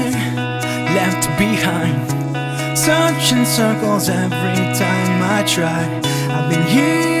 left behind. Searching circles every time I try. I've been here.